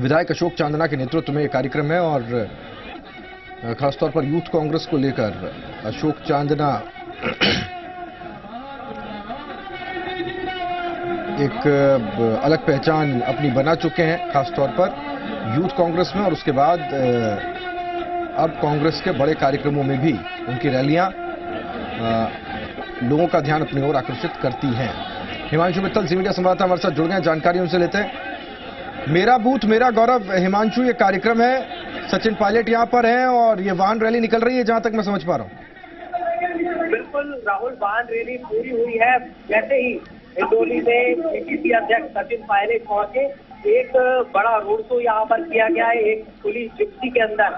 विधायक अशोक चांदना के नेतृत्व में ये कार्यक्रम है और खासतौर पर यूथ कांग्रेस को लेकर अशोक चांदना एक अलग पहचान अपनी बना चुके हैं, खासतौर पर यूथ कांग्रेस में और उसके बाद अब कांग्रेस के बड़े कार्यक्रमों में भी उनकी रैलियाँ लोगों का ध्यान अपनी ओर आकर्षित करती हैं। हिमांशु मित्तल जी मीडिया संवाददाता हमारे साथ जुड़ गए जानकारी उनसे लेते हैं। मेरा बूथ, मेरा गौरव, हिमांशु, ये कार्यक्रम है। सचिन पायलट यहाँ पर हैं और ये वाहन रैली निकल रही है, जहाँ तक मैं समझ पा रहा हूँ। बिल्कुल, राहुल, वाहन रैली पूरी हुई है। जैसे ही हिंडोली में बीटीसी अध्यक्ष सचिन पायलट पहुँचे। एक बड़ा रोड शो यहाँ पर किया गया है। एक पुलिस जिप्सी के अंदर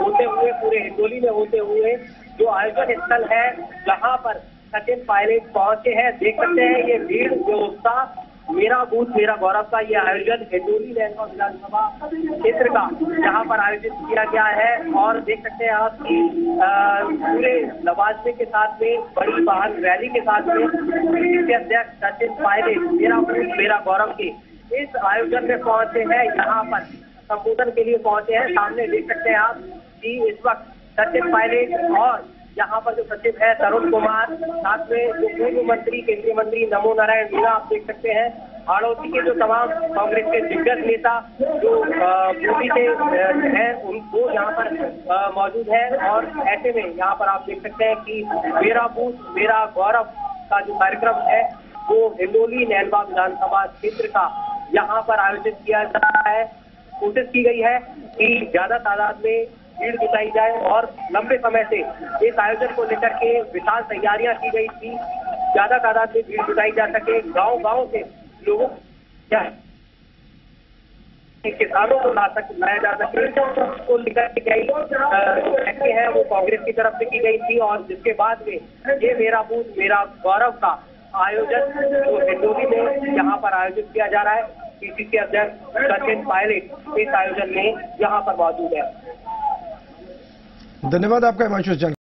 होते हुए, पूरे हिंडोली में होते हुए जो आयोजन स्थल है, जहाँ पर सचिन पायलट पहुँचे हैं। देख सकते हैं, ये भीड़, व्यवस्था मेरा बूथ, मेरा गौरव का ये आयोजन हिंडोली लहनगांव विधानसभा क्षेत्र का यहाँ पर आयोजित किया गया है और देख सकते हैं आप पूरे लवाजमे के साथ में, बड़ी वाहन रैली के साथ में बीजेपी अध्यक्ष सचिन पायलट मेरा बूथ, मेरा गौरव के इस आयोजन में पहुँचे हैं यहाँ पर संबोधन के लिए पहुँचे हैं। सामने देख सकते हैं आप कि इस वक्त सचिन पायलट और यहाँ पर जो सचिव है, तरुण कुमार, साथ में जो पूर्व मंत्री, केंद्रीय मंत्री नमो नारायण मीणा, आप देख सकते हैं। हाड़ौती के जो तमाम कांग्रेस के दिग्गज नेता जो मोदी अ, हैं उनको यहाँ पर मौजूद है और ऐसे में यहाँ पर आप देख सकते हैं कि मेरा बूथ मेरा गौरव का जो कार्यक्रम है वो हिंडोली नैनवा विधानसभा क्षेत्र का यहाँ पर आयोजित किया जा रहा है। कोशिश की गई है कि ज़्यादा तादाद में भीड़ जुटाई जाए और लंबे समय से इस आयोजन को लेकर के विशाल तैयारियाँ की गई थी। ज़्यादा तादाद में भीड़ जुटाई जा सके गाँव गाँव से लोगों क्या किसानों को ला सक लाया जा सके। को लेकर के कई फैसले हैं, वो कांग्रेस की तरफ़ से की गई थी और जिसके बाद में ये मेरा बूथ, मेरा गौरव का आयोजन, जो हिंडोली में यहाँ पर आयोजित किया जा रहा है पीसीसी अध्यक्ष सचिन पायलट इस आयोजन में यहाँ पर मौजूद है। धन्यवाद आपका, हिमांशु